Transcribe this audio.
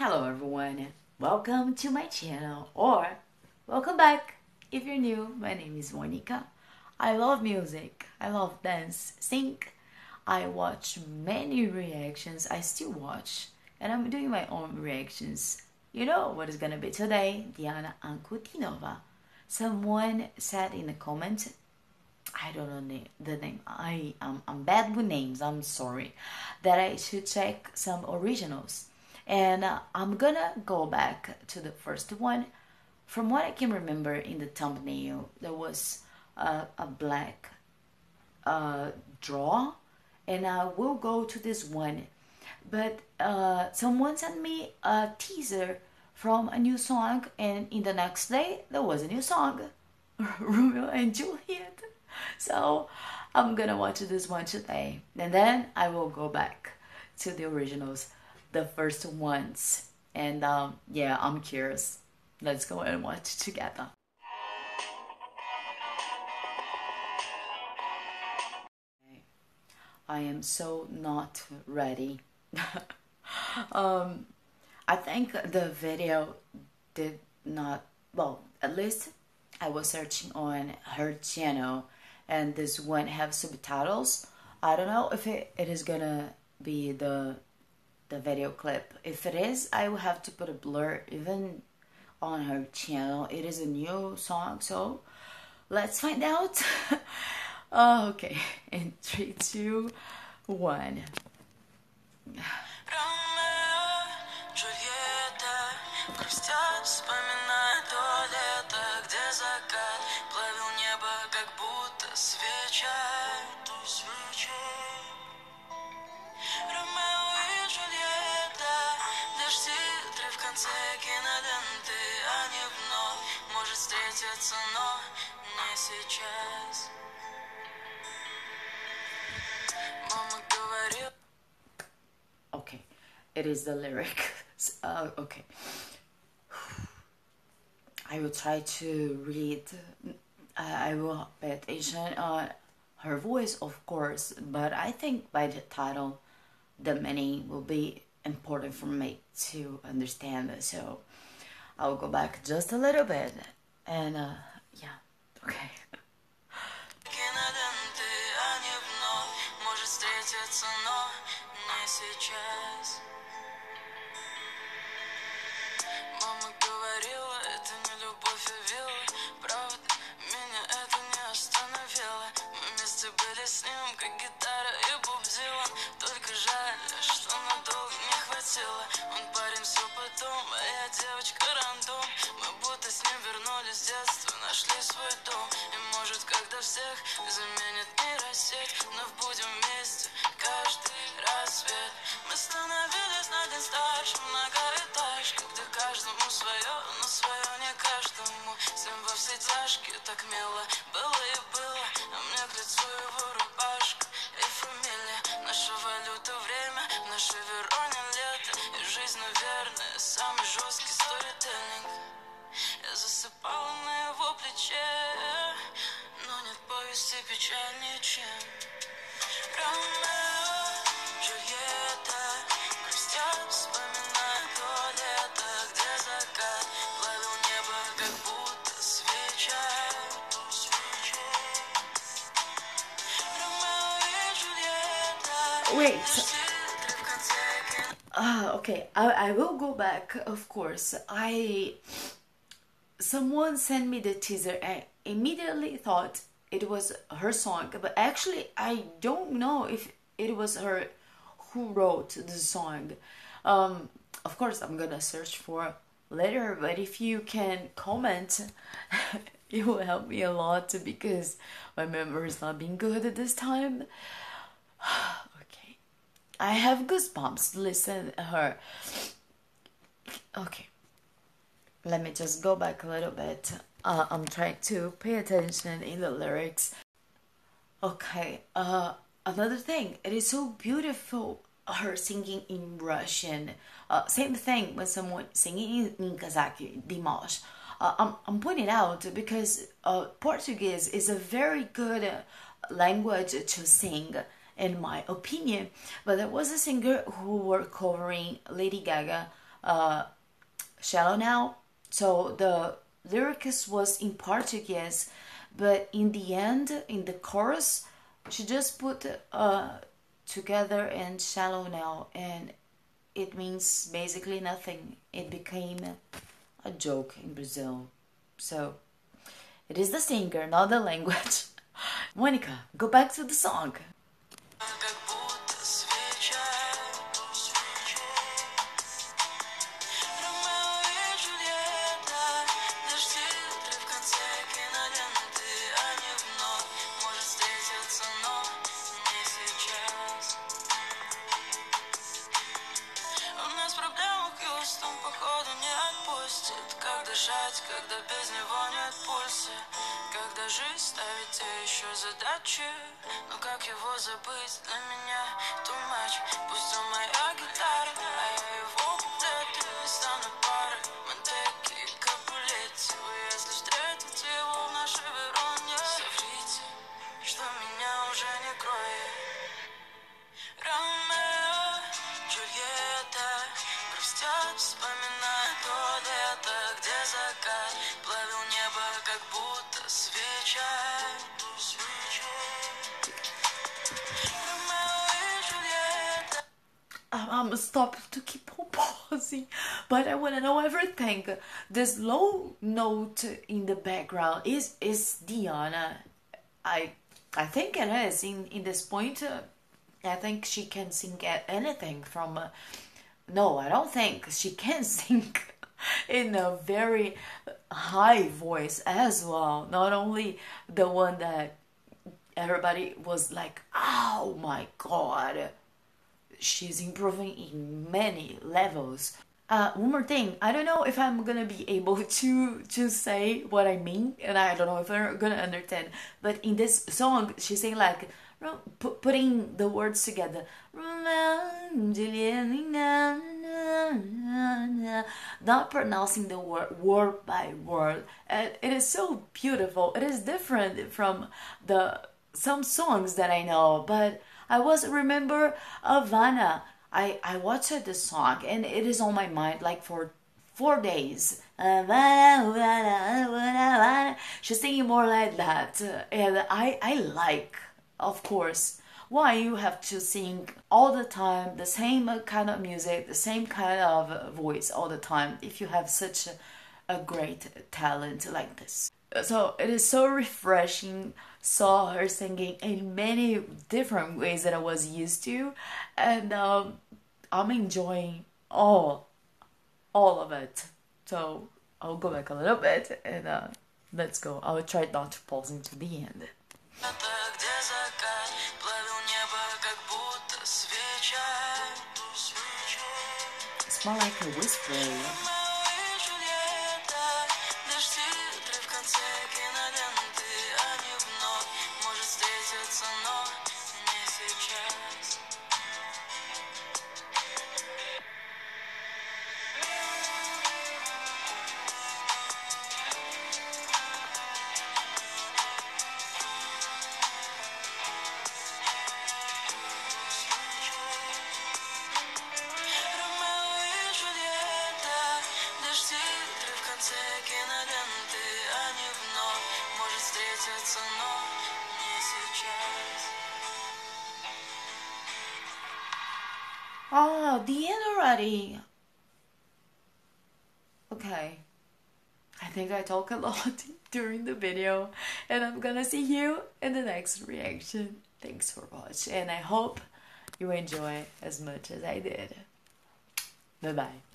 Hello everyone, welcome to my channel or welcome back if you're new. My name is Monica. I love music, I love dance, sing. I watch many reactions, I still watch, and I'm doing my own reactions. You know what is gonna be today? Diana Ankudinova. Someone said in the comment, I don't know the name. I am I'm bad with names. I'm sorry. That I should check some originals and uh, I'm gonna go back to the first one. From what I can remember in the thumbnail, there was a, a black uh, draw, and I will go to this one. But uh, someone sent me a teaser from a new song, and in the next day, there was a new song Romeo and Juliet. So I'm gonna watch this one today, and then I will go back to the originals the first ones. And um, yeah, I'm curious. Let's go and watch together. I am so not ready. um, I think the video did not, well, at least I was searching on her channel and this one have subtitles. I don't know if it, it is gonna be the the video clip. If it is, I will have to put a blur even on her channel. It is a new song, so let's find out. oh, okay, in three, two, one. но не сейчас. Мама говорила... Okay, it is the lyric. Uh, okay. I will try to read. I will pay attention on her voice, of course, but I think by the title, the meaning will be important for me to understand. So I'll go back just a little bit and uh, yeah, okay. А были с ним, как гитара и Боб Дилан Только жаль, что надолго хватило Он парень все потом, а я девочка рандом. Мы будто с ним вернулись с детства, нашли свой дом. И может, когда всех заменит нейросеть Вновь будем вместе каждый рассвет. Мы становились на день старше, многоэтажка Где каждому свое, но свое не каждому. Всем во все тяжкие, так мило жизнь, наверное, самый жесткий сторителлинг. Я засыпала на его плече Но нет повести печальнее, чем Ромео, Джульетта. Грустят, вспоминая то лето Где закат плавил небо, как будто свеча. Wait. Uh, okay, I, I will go back, of course. I someone sent me the teaser and immediately thought it was her song, but actually I don't know if it was her who wrote the song. Um, of course, I'm gonna search for later, but if you can comment, it will help me a lot because my memory is not being good at this time. I have goosebumps. Listen her. Okay. Let me just go back a little bit. Uh, I'm trying to pay attention in the lyrics. Okay. Uh, another thing. It is so beautiful. Her singing in Russian. Uh, same thing when someone singing in Kazakh, Dimash. Uh, I'm, I'm pointing out because uh, Portuguese is a very good language to sing in my opinion. But there was a singer who were covering Lady Gaga uh, Shallow Now. So the lyrics was in Portuguese, but in the end, in the chorus, she just put uh, together and Shallow Now, and it means basically nothing. It became a joke in Brazil. So it is the singer, not the language. Monica, go back to the song. Дышать, когда без него нет пульса. Когда жизнь ставит тебе еще задачи. Но как его забыть? Для меня too Пусть он моя гитара, I'm stop to keep on pausing, but I want to know everything. This low note in the background is is Diana. I I think it is in in this point. Uh, I think she can sing anything from. Uh, no, I don't think she can sing in a very high voice as well. Not only the one that everybody was like, "Oh my god." She's improving in many levels. Uh, one more thing, I don't know if I'm gonna be able to to say what I mean, and I don't know if you're gonna understand. But in this song, she's saying like putting the words together, not pronouncing the word word by word. It is so beautiful. It is different from the some songs that I know, but I was remember Havana. I I watched the song and it is on my mind like for four days. Uh, Havana. She's singing more like that, and I I like, of course. Why you have to sing all the time the same kind of music, the same kind of voice all the time if you have such a, a great talent like this? so it is so refreshing. Saw her singing in many different ways that I was used to. And um, I'm enjoying all all of it. So I'll go back a little bit and uh, let's go. I'll try not to pause into the end. It's more like a whisper но не сейчас the end already okay. I think i talk a lot during the video and i'm gonna see you in the next reaction. Thanks for watching and i hope you enjoy as much as i did. Bye bye